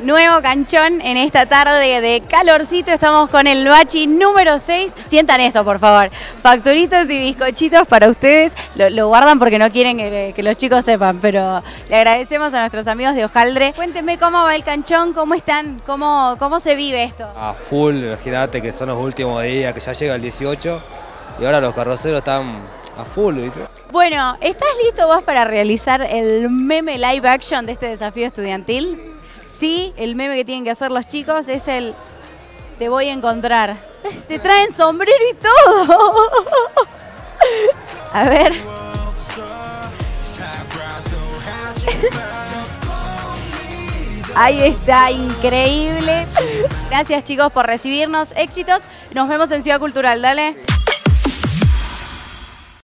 Nuevo canchón en esta tarde de calorcito. Estamos con el bachi número 6. Sientan esto, por favor. Facturitos y bizcochitos para ustedes. Lo, lo guardan porque no quieren que, que los chicos sepan, pero le agradecemos a nuestros amigos de Ojaldre. Cuéntenme cómo va el canchón, cómo están, cómo, cómo se vive esto. A full, imagínate que son los últimos días, que ya llega el 18 y ahora los carroceros están a full, ¿viste? Bueno, ¿estás listo vos para realizar el meme live action de este desafío estudiantil? Sí, el meme que tienen que hacer los chicos es el Te voy a encontrar. Te traen sombrero y todo. A ver. Ahí está, increíble. Gracias chicos por recibirnos. Éxitos. Nos vemos en Ciudad Cultural, dale.